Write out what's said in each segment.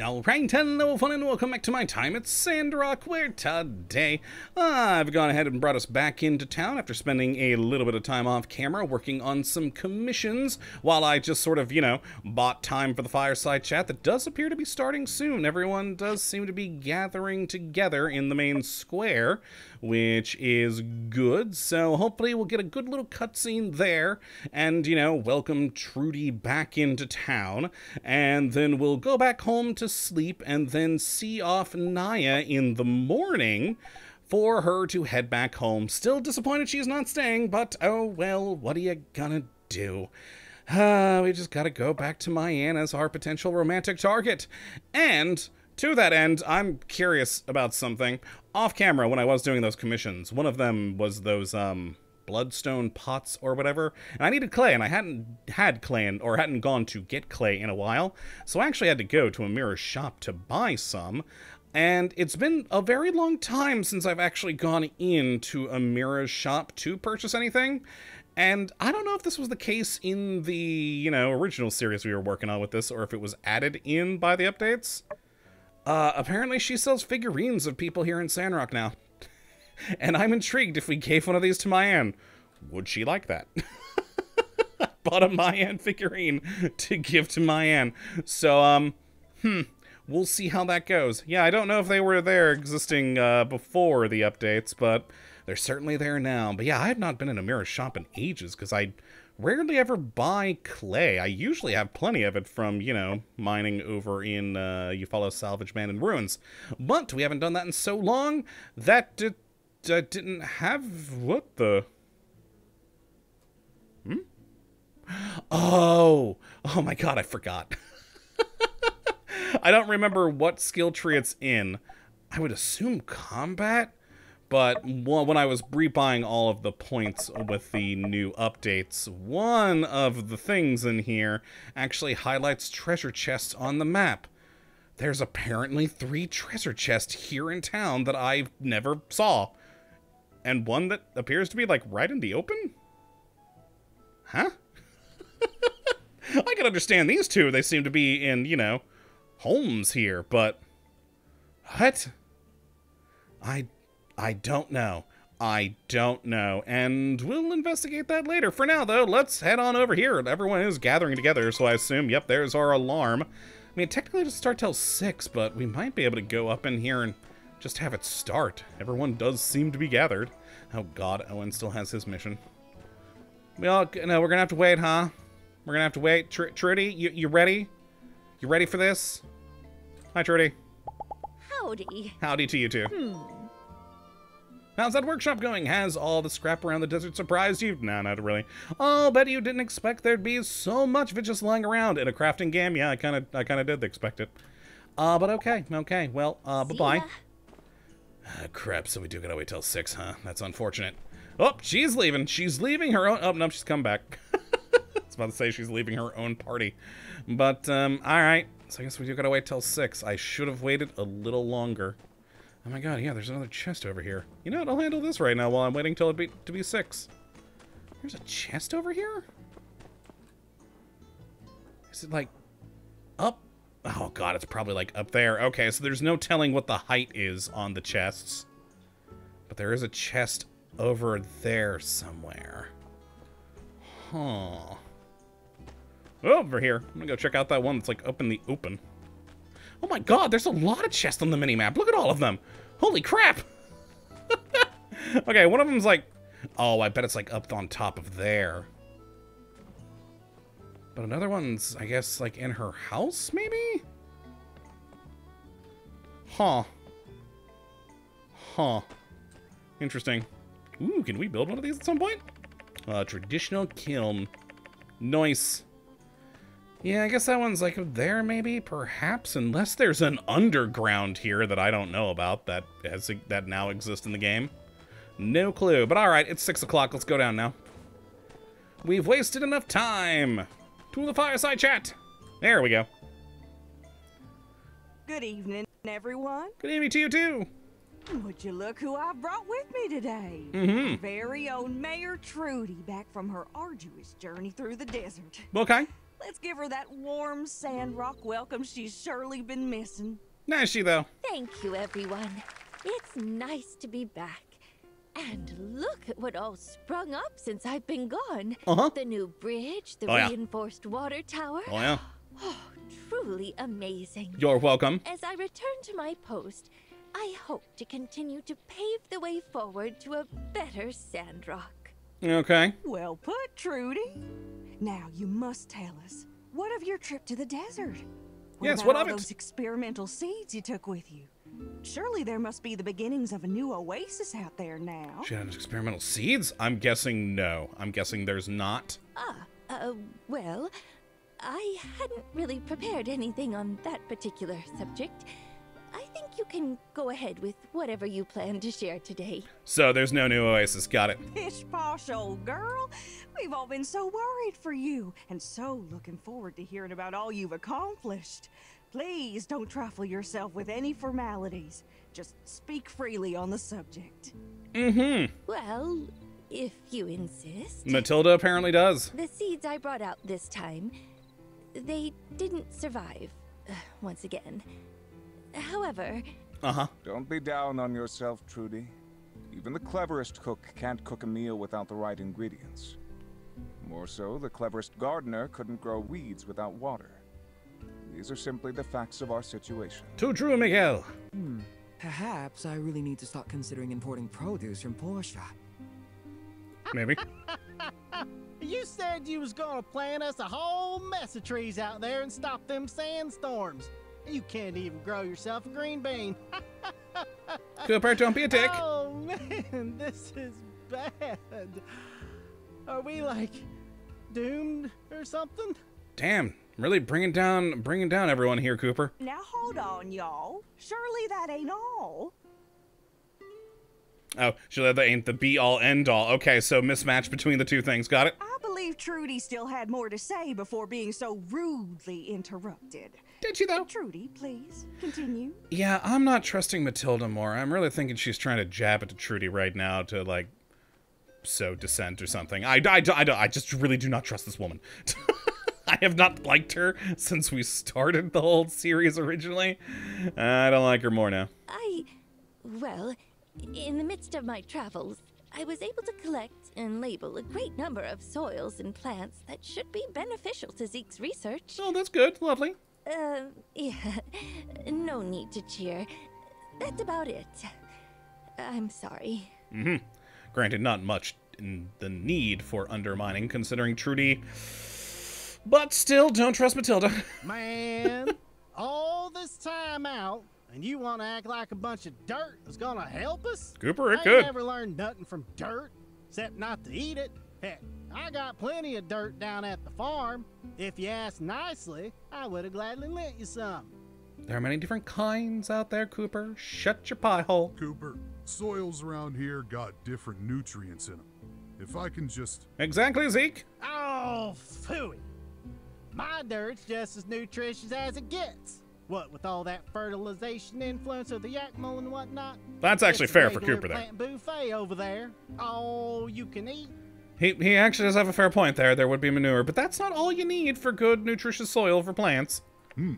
Alright, hello fun and welcome back to my time at Sandrock, where today. I've gone ahead and brought us back into town after spending a little bit of time off camera working on some commissions while I just sort of, you know, bought time for the fireside chat that does appear to be starting soon. Everyone does seem to be gathering together in the main square, which is good, so hopefully we'll get a good little cutscene there. And, you know, welcome Trudy back into town, and then we'll go back home to sleep and then see off Naya in the morning for her to head back home. Still disappointed she's not staying, but oh well, what are you gonna do? Uh, we just gotta go back to Mi-an as our potential romantic target. And to that end, I'm curious about something. Off camera, when I was doing those commissions, one of them was those, um, bloodstone pots or whatever. And I needed clay, and I hadn't had clay in, or hadn't gone to get clay in a while. So I actually had to go to Amirah's shop to buy some. And it's been a very long time since I've actually gone into Amirah's shop to purchase anything. And I don't know if this was the case in the, you know, original series we were working on with this, or if it was added in by the updates. Uh, apparently she sells figurines of people here in Sandrock now and I'm intrigued if we gave one of these to Mi-an. Would she like that? Bought a Mi-an figurine to give to Mi-an. So, um, hmm, we'll see how that goes. Yeah, I don't know if they were there existing uh, before the updates, but they're certainly there now. But yeah, I have not been in a mirror shop in ages because I rarely ever buy clay. I usually have plenty of it from, you know, mining over in uh, Eufaula Salvage Man and Ruins. But we haven't done that in so long that it I didn't have what the Hmm? Oh, oh my god, I forgot. I don't remember what skill tree it's in. I would assume combat, but when I was rebuying all of the points with the new updates, one of the things in here actually highlights treasure chests on the map. There's apparently three treasure chests here in town that I never saw and one that appears to be like right in the open? Huh? I can understand these two. They seem to be in, you know, homes here, but what? I I don't know. I don't know, and we'll investigate that later. For now, though, let's head on over here. Everyone is gathering together, so I assume, yep, there's our alarm. I mean, technically it doesn't start till 6, but we might be able to go up in here and just have it start. Everyone does seem to be gathered. Oh god, Owen still has his mission. We all, no, we're gonna have to wait, huh? We're gonna have to wait. Tr Trudy, you, you ready? You ready for this? Hi, Trudy. Howdy. Howdy to you too. Hmm. How's that workshop going? Has all the scrap around the desert surprised you? No, not really. Oh, bet you didn't expect there'd be so much of it just lying around in a crafting game. Yeah, I kind of, I kind of did expect it. Uh, but okay, okay. Well, uh, bye-bye. Ah, crap, so we do gotta wait till 6, huh? That's unfortunate. Oh, she's leaving. She's leaving her own... Oh, no, she's come back. I was about to say she's leaving her own party. But, um, alright. So I guess we do gotta wait till 6. I should have waited a little longer. Oh my god, yeah, there's another chest over here. You know what, I'll handle this right now while I'm waiting till it be, to be 6. There's a chest over here? Is it, like, up Oh god, it's probably like up there. Okay, so there's no telling what the height is on the chests. But there is a chest over there somewhere. Huh. Oh, over here. I'm gonna go check out that one that's like up in the open. Oh my god, there's a lot of chests on the minimap. Look at all of them. Holy crap. okay, one of them's like... Oh, I bet it's like up on top of there. But another one's, I guess, like in her house, maybe? Huh. Huh. Interesting. Ooh, can we build one of these at some point? Uh, traditional kiln. Nice. Yeah, I guess that one's like there, maybe, perhaps, unless there's an underground here that I don't know about that has that now exists in the game. No clue, but all right, it's six o'clock. Let's go down now. We've wasted enough time to the fireside chat. There we go. Good evening, everyone. Good evening to you, too. Would you look who I brought with me today? Mm-hmm. Very own Mayor Trudy back from her arduous journey through the desert. Okay. Let's give her that warm Sandrock welcome she's surely been missing. Nice she though. Thank you, everyone. It's nice to be back. And look at what all sprung up since I've been gone. Uh-huh. The new bridge, the Oh, yeah. reinforced water tower. Oh yeah. Oh, Truly amazing. You're welcome. As I return to my post, I hope to continue to pave the way forward to a better Sandrock. Okay. Well put, Trudy. Now you must tell us. What of your trip to the desert? What Yes, what of it? those experimental seeds you took with you? Surely there must be the beginnings of a new oasis out there now. Experimental seeds? I'm guessing no. I'm guessing there's not. Ah, uh, well, I hadn't really prepared anything on that particular subject. I think you can go ahead with whatever you plan to share today. So there's no new oasis. Got it. Pish posh old girl. We've all been so worried for you and so looking forward to hearing about all you've accomplished. Please don't trifle yourself with any formalities. Just speak freely on the subject. Mm-hmm. Well, if you insist. Matilda apparently does. The seeds I brought out this time, they didn't survive, uh, once again. However, Uh-huh. Don't be down on yourself, Trudy. Even the cleverest cook can't cook a meal without the right ingredients. More so, the cleverest gardener couldn't grow weeds without water. These are simply the facts of our situation. Too true, Miguel. Hmm. Perhaps I really need to start considering importing produce from Portia. Maybe. You said you was gonna plant us a whole mess of trees out there and stop them sandstorms. You can't even grow yourself a green bean. Cooper, don't be a dick. Oh man, this is bad. Are we like doomed or something? Damn. Really bringing down bringing down everyone here, Cooper. Now hold on, y'all. Surely that ain't all. Oh, she that ain't the be all end all. Okay, so mismatch between the two things. Got it? I believe Trudy still had more to say before being so rudely interrupted. Did she though? Trudy, please continue. Yeah, I'm not trusting Matilda more. I'm really thinking she's trying to jab it to Trudy right now to like sow dissent or something. I, I, I, I just really do not trust this woman. I have not liked her since we started the whole series originally. I don't like her more now. I. Well, in the midst of my travels, I was able to collect and label a great number of soils and plants that should be beneficial to Zeke's research. Oh, that's good. Lovely. Uh, yeah, no need to cheer. That's about it. I'm sorry. Hmm. Granted, not much in the need for undermining, considering Trudy. But still, don't trust Matilda. Man, all this time out, and you want to act like a bunch of dirt is gonna help us? Cooper, it I ain't could. never learned nothing from dirt, except not to eat it. Heck, I got plenty of dirt down at the farm. If you asked nicely, I would have gladly lent you some. There are many different kinds out there, Cooper. Shut your pie hole. Cooper, soils around here got different nutrients in them. If I can just. Exactly, Zeke. Oh, phooey. My dirt's just as nutritious as it gets. What with all that fertilization influence of the yakmel and whatnot? That's actually fair for Cooper there. plant buffet over there. All you can eat. He, he actually does have a fair point there. There would be manure, but that's not all you need for good, nutritious soil for plants. Hmm.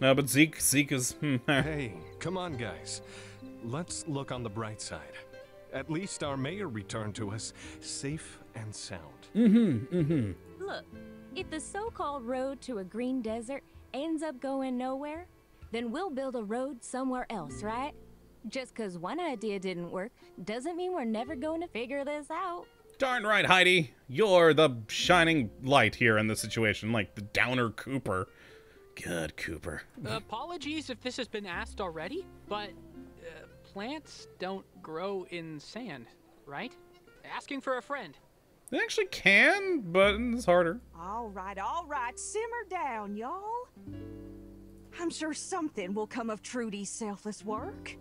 No, but Zeke, Zeke is. Hmm. Hey, come on, guys. Let's look on the bright side. At least our mayor returned to us safe and sound. mm-hmm, mm-hmm. Look, if the so called road to a green desert ends up going nowhere, then we'll build a road somewhere else, right? Just 'cause one idea didn't work doesn't mean we're never going to figure this out. Darn right, Heidi. You're the shining light here in this situation, like the downer Cooper. Good Cooper. Apologies if this has been asked already, but uh, plants don't grow in sand, right? Asking for a friend. They actually can, but it's harder. All right, all right, simmer down, y'all. I'm sure something will come of Trudy's selfless work.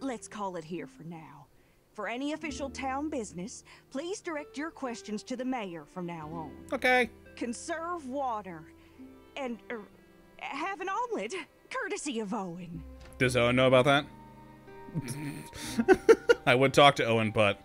Let's call it here for now. For any official town business, please direct your questions to the mayor from now on. Okay. Conserve water and er, have an omelet, courtesy of Owen. Does Owen know about that? I would talk to Owen, but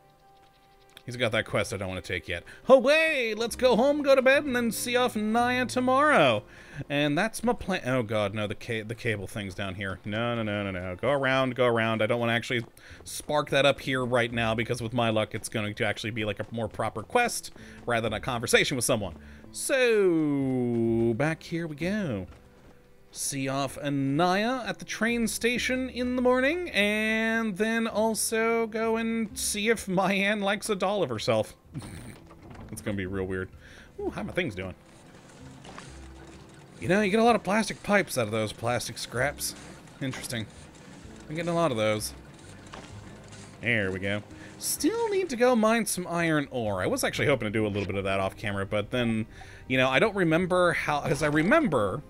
He's got that quest I don't want to take yet. Away! Let's go home, go to bed, and then see off Naya tomorrow. And that's my plan. Oh god, no, the ca the cable thing's down here. No, no, no, no, no. Go around, go around. I don't want to actually spark that up here right now because with my luck, it's going to actually be like a more proper quest rather than a conversation with someone. So, back here we go see off Anaya at the train station in the morning, and then also go and see if Mi-an likes a doll of herself. it's gonna be real weird. Ooh, how my things doing? You know, you get a lot of plastic pipes out of those plastic scraps. Interesting. I'm getting a lot of those. There we go. Still need to go mine some iron ore. I was actually hoping to do a little bit of that off camera, but then, you know, I don't remember how, because I remember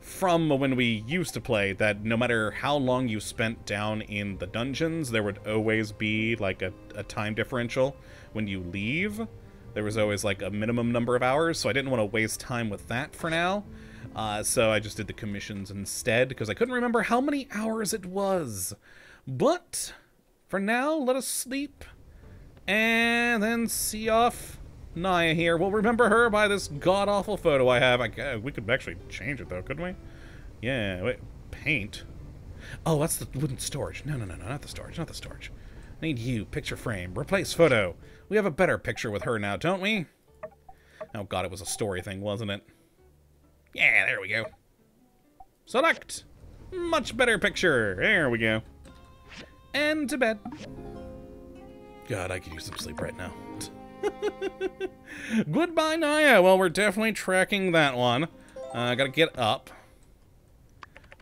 from when we used to play that no matter how long you spent down in the dungeons, there would always be like a, a time differential when you leave. There was always like a minimum number of hours, so I didn't want to waste time with that for now. Uh, so I just did the commissions instead because I couldn't remember how many hours it was. But for now, let us sleep and then see off Naya here. We'll remember her by this god-awful photo I have. I, uh, we could actually change it, though, couldn't we? Yeah, wait. Paint? Oh, that's the wooden storage. No, no, no, no, not the storage, not the storage. I need you. Picture frame. Replace photo. We have a better picture with her now, don't we? Oh, God, it was a story thing, wasn't it? Yeah, there we go. Select. Much better picture. There we go. And to bed. God, I could use some sleep right now. Goodbye, Naya. Well, we're definitely tracking that one. I uh, gotta get up.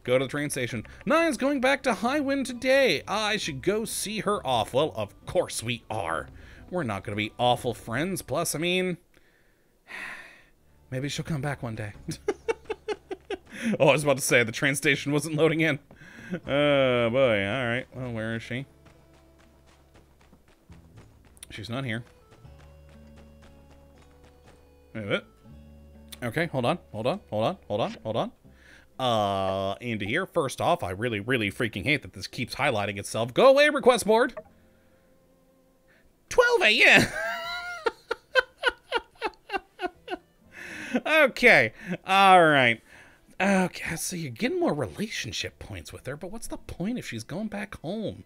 Go to the train station. Naya's going back to Highwind today. I should go see her off. Well, of course we are. We're not gonna be awful friends. Plus, I mean... Maybe she'll come back one day. oh, I was about to say, the train station wasn't loading in. Oh, boy. Alright. Well, where is she? She's not here. Okay, hold on, hold on, hold on, hold on, hold on. Uh, into here. First off, I really, really freaking hate that this keeps highlighting itself. Go away, request board! 12 a.m. okay, alright. Okay, so you're getting more relationship points with her, but what's the point if she's going back home?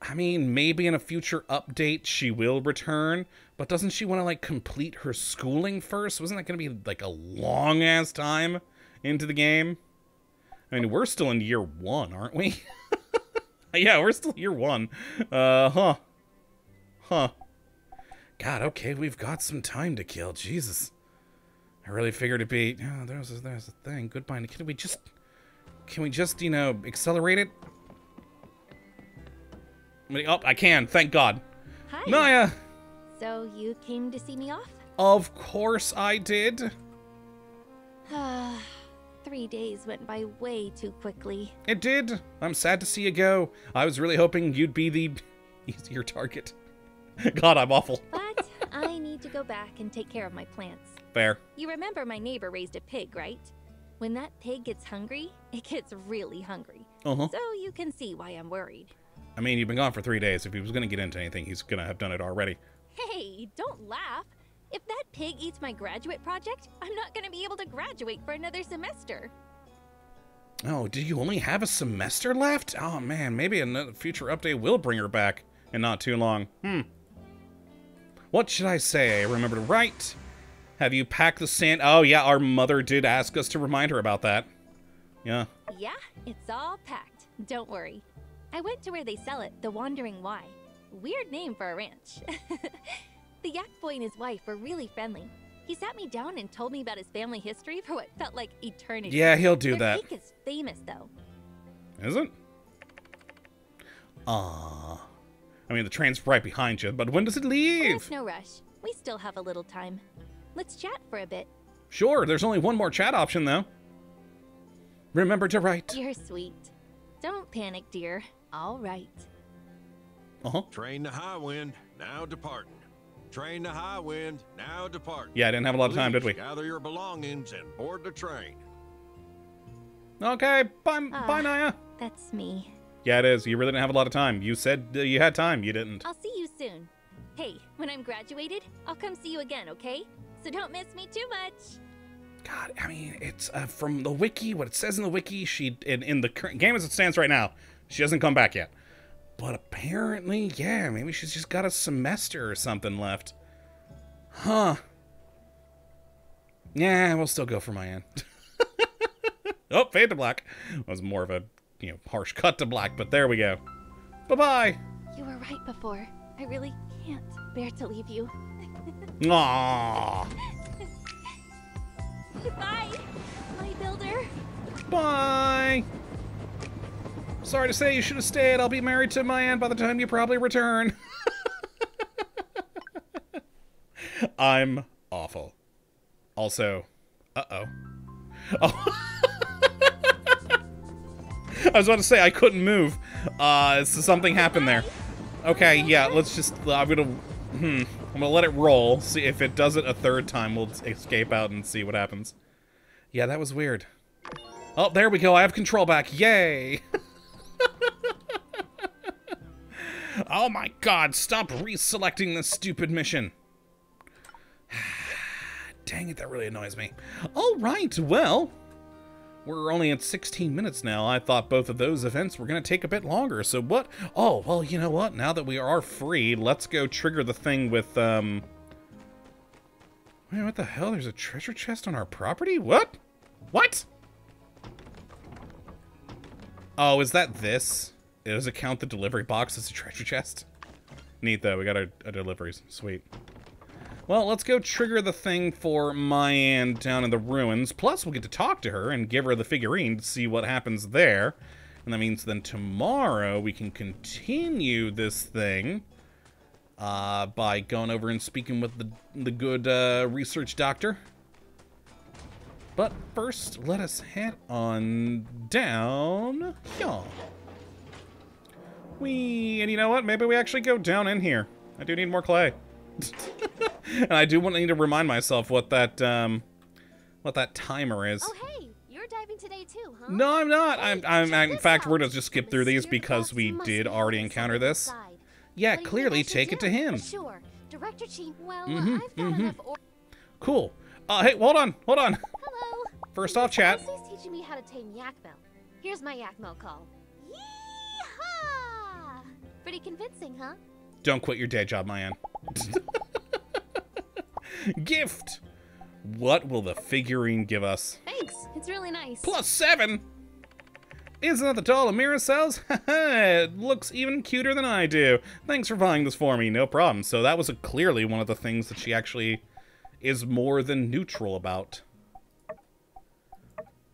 I mean, maybe in a future update she will return, but doesn't she want to like complete her schooling first? Wasn't that going to be like a long ass time into the game? I mean, we're still in year one, aren't we? yeah, we're still year one. Uh, huh. Huh. God, okay, we've got some time to kill. Jesus. I really figured it'd be... Oh, there's a, there's a thing. Goodbye. Can we just... Can we just, you know, accelerate it? Oh, I can. Thank God. Hi. Naya! So you came to see me off? Of course I did. Three days went by way too quickly. It did. I'm sad to see you go. I was really hoping you'd be the easier target. God, I'm awful. But I need to go back and take care of my plants. Fair. You remember my neighbor raised a pig, right? When that pig gets hungry, it gets really hungry. Uh-huh. So you can see why I'm worried. I mean, you've been gone for three days. If he was going to get into anything, he's going to have done it already. Hey, don't laugh. If that pig eats my graduate project, I'm not going to be able to graduate for another semester. Oh, do you only have a semester left? Oh man, maybe a future update will bring her back in not too long. Hmm. What should I say? I remember to write. Have you packed the sand? Oh yeah, our mother did ask us to remind her about that. Yeah. Yeah, it's all packed. Don't worry. I went to where they sell it, the Wandering Y. Weird name for a ranch. the yak boy and his wife were really friendly. He sat me down and told me about his family history for what felt like eternity. Yeah, he'll do Their that. cake is famous, though. Is it? Ah. I mean, the train's right behind you, but when does it leave? There's no rush. We still have a little time. Let's chat for a bit. Sure, there's only one more chat option, though. Remember to write. You're sweet. Don't panic, dear. All right. Uh-huh. Train to Highwind, now departing. Train to Highwind, now departing. Yeah, I didn't have a lot of time, did we? Gather your belongings and board the train. Okay, bye, Ah, bye, Naya. That's me. Yeah, it is. You really didn't have a lot of time. You said uh, you had time. You didn't. I'll see you soon. Hey, when I'm graduated, I'll come see you again, okay? So don't miss me too much. God, I mean, it's uh, from the wiki. What it says in the wiki, she in, in the current game as it stands right now, she hasn't come back yet. But apparently, yeah, maybe she's just got a semester or something left. Huh. Yeah, we'll still go for Mi-an. oh, fade to black. Was more of a you know harsh cut to black, but there we go. Bye bye. You were right before. I really can't bear to leave you. Aww. Goodbye, my builder. Bye. Sorry to say, you should have stayed. I'll be married to my aunt by the time you probably return. I'm awful. Also, uh-oh. Oh. I was about to say I couldn't move. Uh, so something happened there. Okay, yeah, let's just, I'm gonna, hmm, I'm gonna let it roll. See if it does it a third time, we'll escape out and see what happens. Yeah, that was weird. Oh, there we go, I have control back, yay! oh my god, stop reselecting this stupid mission. Dang it, that really annoys me. Alright, well, we're only at 16 minutes now. I thought both of those events were going to take a bit longer. So what? Oh, well, you know what? Now that we are free, let's go trigger the thing with, um... Wait, what the hell? There's a treasure chest on our property? What? What? Oh, is that this? Does it count the delivery box as a treasure chest? Neat, though. We got our, our deliveries. Sweet. Well, let's go trigger the thing for Mi-an down in the ruins. Plus, we'll get to talk to her and give her the figurine to see what happens there. And that means then tomorrow we can continue this thing uh, by going over and speaking with the, the good uh, research doctor. But first, let us head on down here. We, and you know what? Maybe we actually go down in here. I do need more clay. and I do want to need to remind myself what that um, what that timer is. Oh hey, you're diving today too, huh? No, I'm not. I'm. I'm. I'm in fact, we're gonna just skip through these because we did already encounter this. Yeah, clearly take it to him. Sure, Director Chief. Well, Mhm, I've got mhm. enough. Or- Cool. Uh, hey, hold on, hold on. Hello. First off, chat. Teaching me how to tame Yakmel. Here's my Yakmel call. Pretty convincing, huh? Don't quit your day job, Mi-an. Gift. What will the figurine give us? Thanks. It's really nice. Plus seven. Isn't that the doll Amirah sells? it looks even cuter than I do. Thanks for buying this for me. No problem. So that was a, clearly one of the things that she actually is more than neutral about.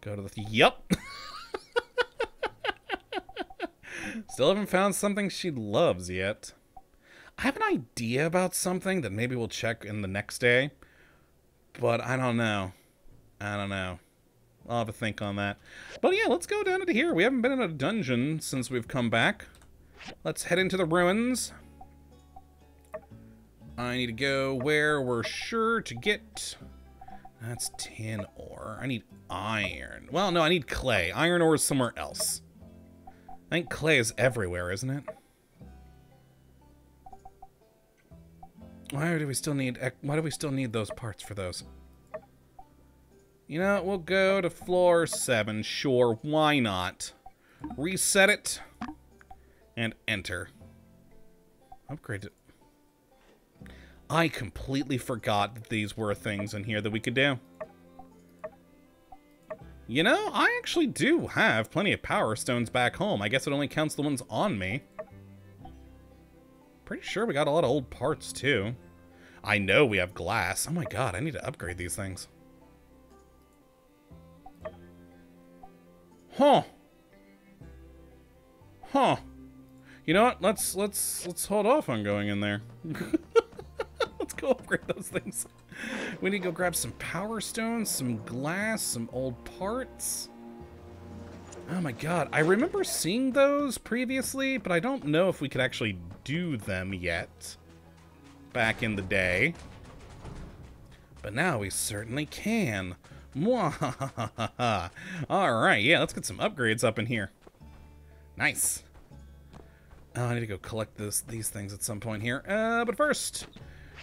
Go to the... Yup. Still haven't found something she loves yet. I have an idea about something that maybe we'll check in the next day. But I don't know. I don't know. I'll have a think on that. But yeah, let's go down into here. We haven't been in a dungeon since we've come back. Let's head into the ruins. I need to go where we're sure to get... That's tin ore. I need iron. Well, no, I need clay. Iron ore is somewhere else. I think clay is everywhere, isn't it? Why do we still need... Why do we still need those parts for those? You know, we'll go to floor 7. Sure, why not? Reset it. And enter. Upgrade it. I completely forgot that these were things in here that we could do. You know, I actually do have plenty of power stones back home. I guess it only counts the ones on me. Pretty sure we got a lot of old parts, too. I know we have glass. Oh my god, I need to upgrade these things. Huh. Huh. You know what? Let's let's let's hold off on going in there. let's go upgrade those things. We need to go grab some power stones, some glass, some old parts. Oh my god, I remember seeing those previously, but I don't know if we could actually do them yet. Back in the day. But now we certainly can. Alright, yeah, let's get some upgrades up in here. Nice. Oh, I need to go collect this these things at some point here. Uh, but first,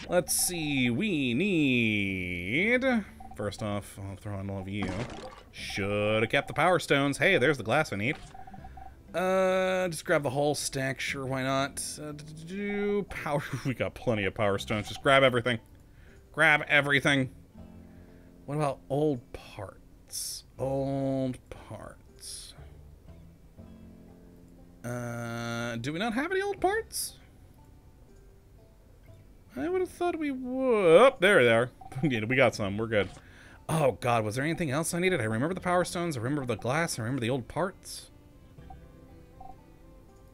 let's see. We need... First off, I'll throw in all of you. Should have kept the power stones. Hey, there's the glass I need. Uh, just grab the whole stack. Sure, why not? Uh, do power. we got plenty of power stones. Just grab everything. Grab everything. What about old parts? Old parts. Uh, do we not have any old parts? I would have thought we would. Oh, there they are. we got some. We're good. Oh, God. Was there anything else I needed? I remember the power stones. I remember the glass. I remember the old parts.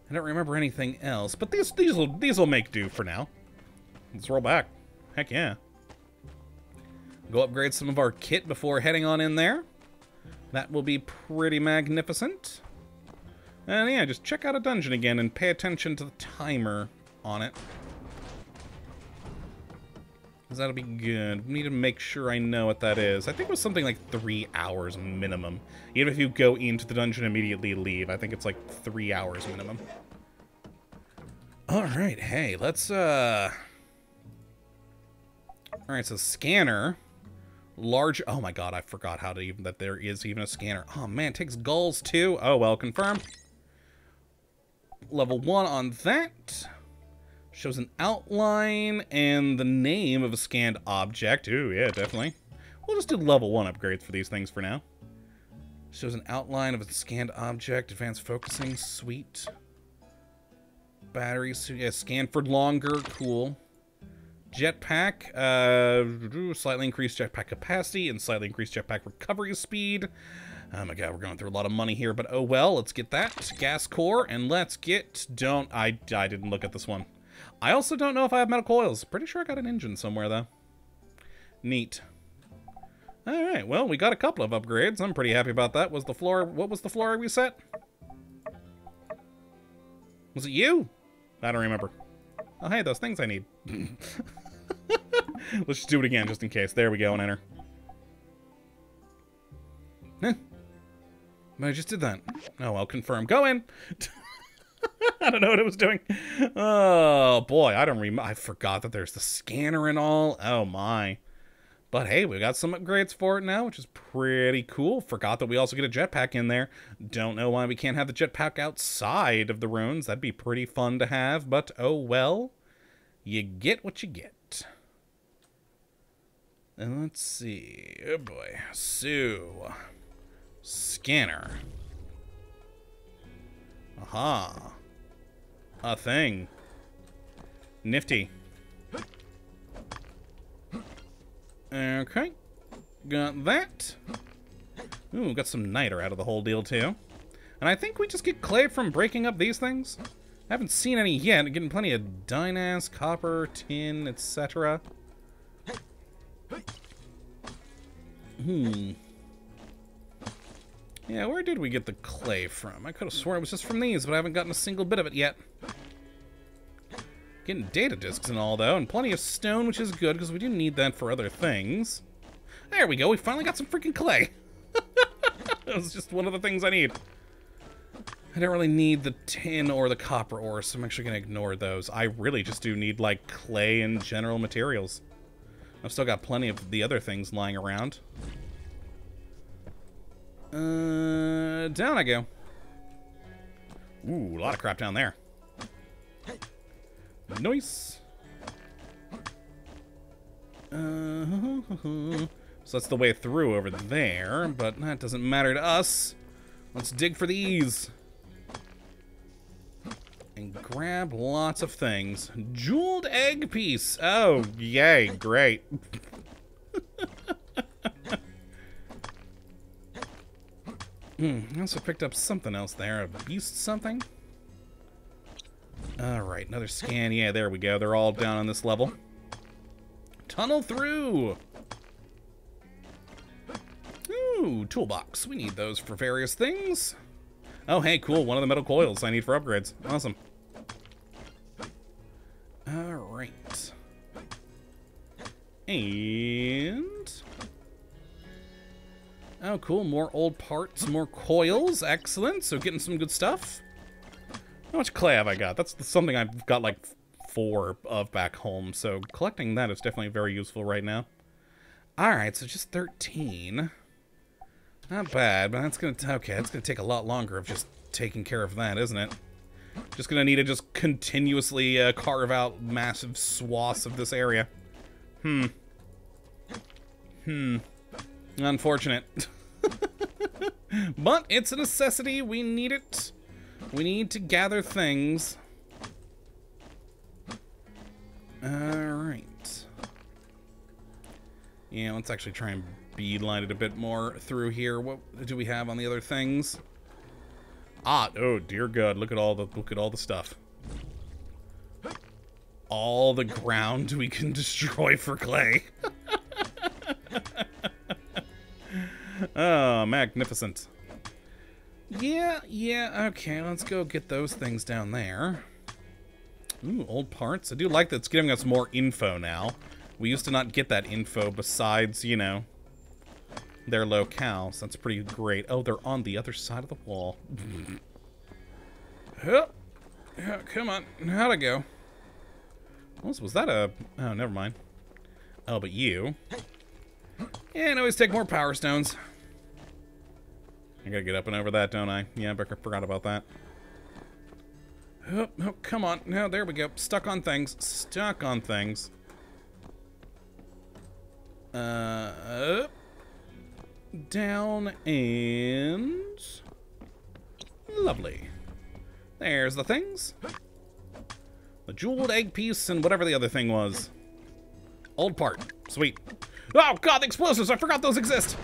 I don't remember anything else, but these these will these will make do for now. Let's roll back. Heck yeah. Go upgrade some of our kit before heading on in there. That will be pretty magnificent. And yeah, just check out a dungeon again and pay attention to the timer on it. That'll be good. We need to make sure I know what that is. I think it was something like three hours minimum. Even if you go into the dungeon immediately leave, I think it's like three hours minimum. Alright, hey, let's, uh... Alright, so scanner. Large... Oh my god, I forgot how to even... That there is even a scanner. Oh man, takes gols too. Oh well, confirm. Level 1 on that. Shows an outline and the name of a scanned object. Ooh, yeah, definitely. We'll just do level 1 upgrades for these things for now. Shows an outline of a scanned object. Advanced focusing. Sweet. Batteries. Yeah, scan for longer. Cool. Jetpack. Uh, slightly increased jetpack capacity and slightly increased jetpack recovery speed. Oh my god, we're going through a lot of money here, but oh well. Let's get that. Gas core, and let's get... Don't... I, I didn't look at this one. I also don't know if I have metal coils. Pretty sure I got an engine somewhere, though. Neat. Alright, well, we got a couple of upgrades. I'm pretty happy about that. Was the floor... What was the floor we set? Was it you? I don't remember. Oh, hey, those things I need. Let's just do it again, just in case. There we go, and enter. Eh. I just did that. Oh, well, confirm. Go in! I don't know what it was doing. Oh, boy, I don't remember. I forgot that there's the scanner and all. Oh, my. But hey, we got some upgrades for it now, which is pretty cool. Forgot that we also get a jetpack in there. Don't know why we can't have the jetpack outside of the ruins. That'd be pretty fun to have, but oh well. You get what you get. And let's see. Oh boy. So, scanner. Aha. A thing. Nifty. Okay. Got that. Ooh, got some niter out of the whole deal, too. And I think we just get clay from breaking up these things. I haven't seen any yet. Getting plenty of dynas, copper, tin, etc. Hmm. Yeah, where did we get the clay from? I could have sworn it was just from these, but I haven't gotten a single bit of it yet. Getting data discs and all, though, and plenty of stone, which is good, because we do need that for other things. There we go, we finally got some freaking clay. that was just one of the things I need. I don't really need the tin or the copper ore, so I'm actually going to ignore those. I really just do need, like, clay and general materials. I've still got plenty of the other things lying around. Uh, down I go. Ooh, a lot of crap down there. Nice. Uh, so that's the way through over there, but that doesn't matter to us. Let's dig for these. And grab lots of things. Jeweled egg piece. Oh, yay, great. hmm, I also picked up something else there. A beast something? Alright, another scan. Yeah, there we go. They're all down on this level. Tunnel through! Ooh, toolbox. We need those for various things. Oh, hey, cool. One of the metal coils I need for upgrades. Awesome. Alright. And... Oh, cool. More old parts, more coils. Excellent. So getting some good stuff. How much clay have I got? That's something I've got like four of back home, so collecting that is definitely very useful right now. Alright, so just 13. Not bad, but that's gonna, okay, that's gonna take a lot longer of just taking care of that, isn't it? Just gonna need to just continuously uh, carve out massive swaths of this area. Hmm. Hmm. Unfortunate. but it's a necessity. We need it. We need to gather things. Alright. Yeah, let's actually try and beeline it a bit more through here. What do we have on the other things? Ah, oh dear God! Look at all the look at all the stuff. All the ground we can destroy for clay. oh, magnificent. Yeah, yeah, okay, let's go get those things down there. Ooh, old parts. I do like that it's giving us more info now. We used to not get that info besides, you know, their locales. That's pretty great. Oh, they're on the other side of the wall. oh, come on. How'd it go? Was, was that a... Oh, never mind. Oh, but you... Yeah, and always take more power stones. I gotta get up and over that, don't I? Yeah, I forgot about that. Oh, oh, come on. No, there we go. Stuck on things. Stuck on things. Uh, down, and... Lovely. There's the things. The jeweled egg piece and whatever the other thing was. Old part. Sweet. Oh, God, the explosives! I forgot those exist!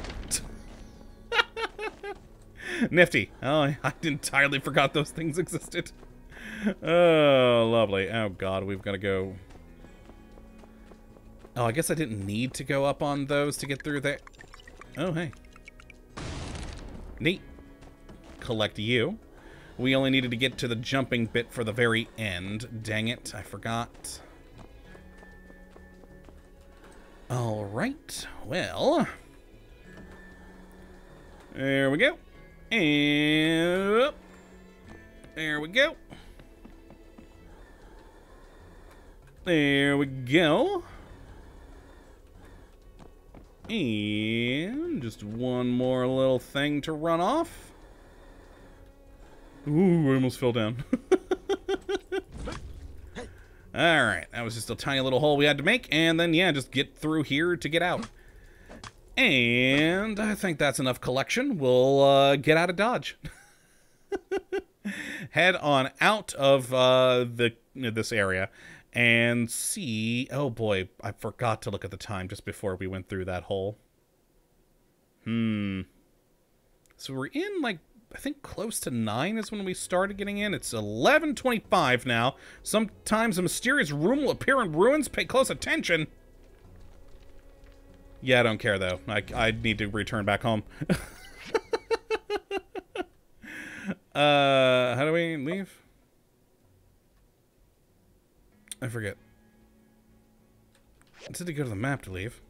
Nifty. Oh, I entirely forgot those things existed. Oh, lovely. Oh, God, we've got to go... Oh, I guess I didn't need to go up on those to get through there. Oh, hey. Neat. Collect you. We only needed to get to the jumping bit for the very end. Dang it, I forgot. Alright, well... There we go. And... There we go. There we go. And just one more little thing to run off. Ooh, I almost fell down. Alright, that was just a tiny little hole we had to make, and then, yeah, just get through here to get out. And I think that's enough collection. We'll uh, get out of Dodge. Head on out of uh, the this area and see... Oh boy, I forgot to look at the time just before we went through that hole. Hmm. So we're in, like, I think close to 9 is when we started getting in. It's 11.25 now. Sometimes a mysterious room will appear in ruins. Pay close attention. Yeah, I don't care, though. I, I need to return back home. uh, how do we leave? I forget. I said to go to the map to leave.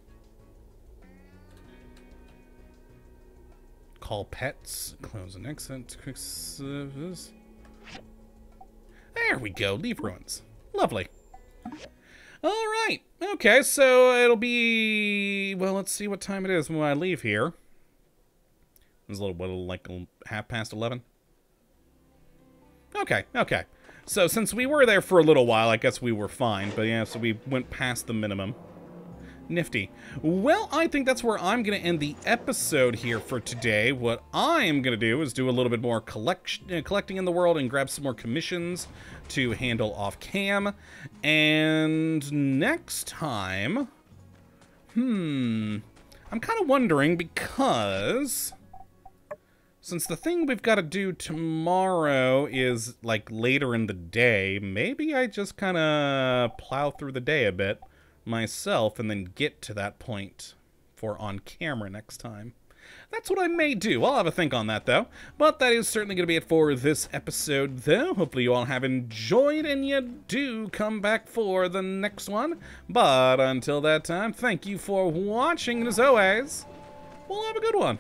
Call pets. Close an exit. Quick service. There we go. Leave ruins. Lovely. All right. Okay, so it'll be... Well, let's see what time it is when I leave here. It's a little, what, like um, half past 11? Okay, okay. So since we were there for a little while, I guess we were fine. But yeah, so we went past the minimum. Nifty. Well, I think that's where I'm going to end the episode here for today. What I am going to do is do a little bit more collection, uh, collecting in the world and grab some more commissions to handle off cam. And next time... Hmm... I'm kind of wondering because... Since the thing we've got to do tomorrow is, like, later in the day, maybe I just kind of plow through the day a bit myself and then get to that point for on camera next time. That's what I may do. I'll have a think on that, though. But that is certainly going to be it for this episode, though. Hopefully you all have enjoyed and you do come back for the next one. But until that time, thank you for watching, and as always, we'll have a good one.